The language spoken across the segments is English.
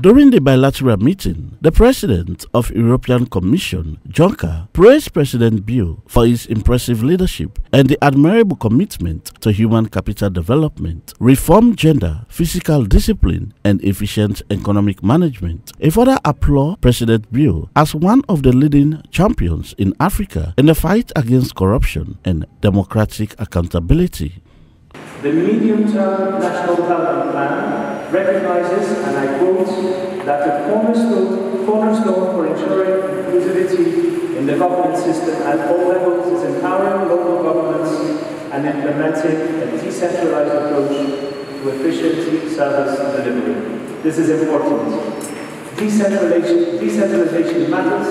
During the bilateral meeting, the President of European Commission, Juncker, praised President Bio for his impressive leadership and the admirable commitment to human capital development, reform gender, fiscal discipline, and efficient economic management. He further applauded President Bio as one of the leading champions in Africa in the fight against corruption and democratic accountability. The medium-term national development plan recognizes, and I quote, that the cornerstone, cornerstone for ensuring inclusivity in the governance system at all levels is empowering local governments and implementing a decentralized approach to efficient service delivery. This is important. Decentralization, decentralization matters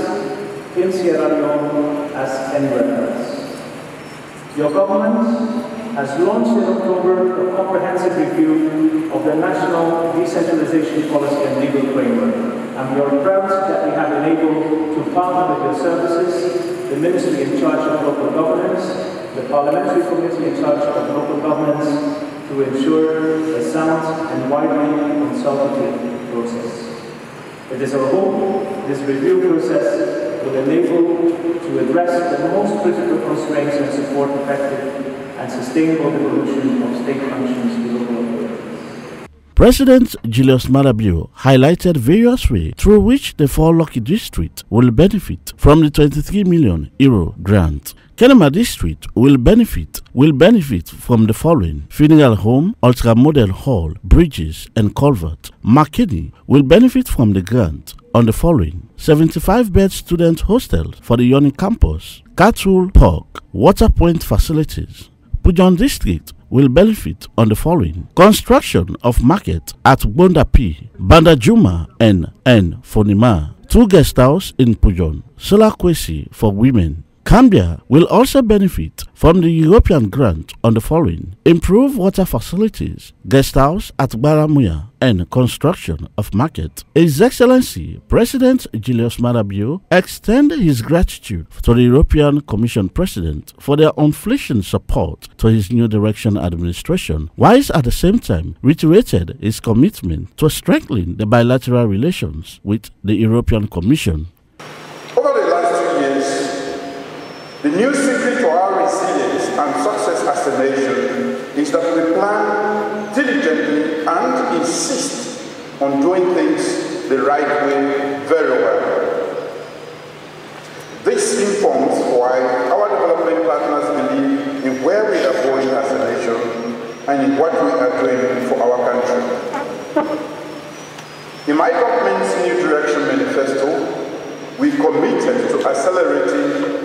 in Sierra Leone as anywhere else. Your government has launched in October a comprehensive review of the national decentralization policy and legal framework. And we are proud that we have been able to partner with your services, the Ministry in charge of local governance, the Parliamentary Committee in charge of local governance, to ensure a sound and widely consultative process. It is our hope this review process will enable to address the most critical constraints and support effective and sustainable evolution of state functions to local authorities. President Julius Maada Bio highlighted various ways through which the four lucky districts will benefit from the 23 million euro grant. Kenema district will benefit will benefit from the following: funeral home, ultra model hall, bridges, and culvert. Makeni will benefit from the grant on the following 75 bed student hostel for the Yoni campus, Cattle Park, water point facilities, Pujehun district will benefit on the following. Construction of market at Bondapi, Bandajuma, and N Fonima, two guest house in Pujehun, Solar Kwesi for women, Kambia will also benefit from the European grant on the following improve water facilities, guest house at Baramuya, and construction of market. His Excellency President Julius Maada Bio extended his gratitude to the European Commission President for their unflinching support to his new direction administration, whilst at the same time reiterated his commitment to strengthening the bilateral relations with the European Commission. The new secret to our resilience and success as a nation is that we plan diligently and insist on doing things the right way very well. This informs why our development partners believe in where we are going as a nation and in what we are doing for our country. In my government's New Direction Manifesto, we committed to accelerating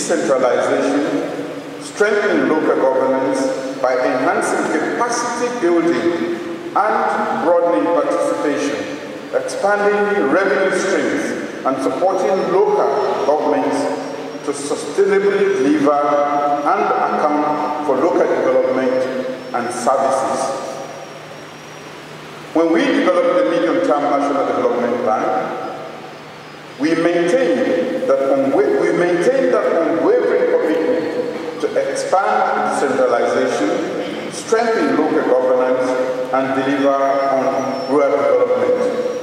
decentralization, strengthening local governance by enhancing capacity building and broadening participation, expanding revenue streams, and supporting local governments to sustainably deliver and account for local development and services. When we developed the medium-term national development plan, we maintained that we expand decentralization, strengthen local governance, and deliver on rural development.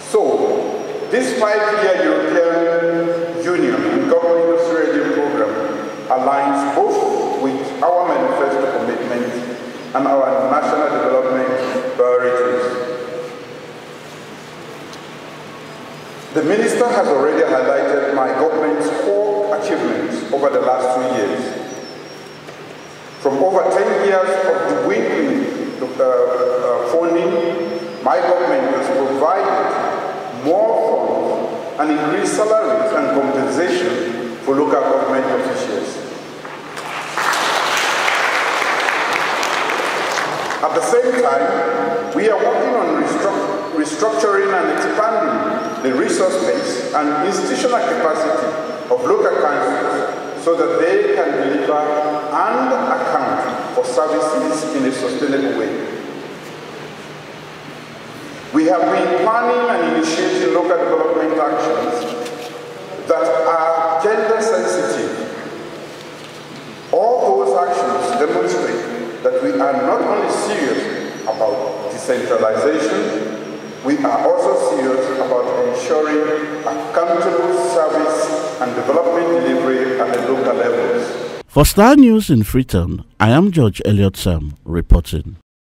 So, this five-year European Union and Government Sierra program aligns both with our manifesto commitments and our national development priorities. The Minister has already highlighted my government's core achievements over the last two years. From over 10 years of dwindling uh, uh, funding, my government has provided more funds and increased salaries and compensation for local government officials. At the same time, we are working on restructuring and expanding the resource base and institutional capacity of local councils so that they can deliver and account for services in a sustainable way. We have been planning and initiating local development actions that are gender sensitive. All those actions demonstrate that we are not only serious about decentralization, we are also serious about ensuring accountable service and development delivery at the local levels. For Star News in Freetown, I am George Elliot Sam reporting.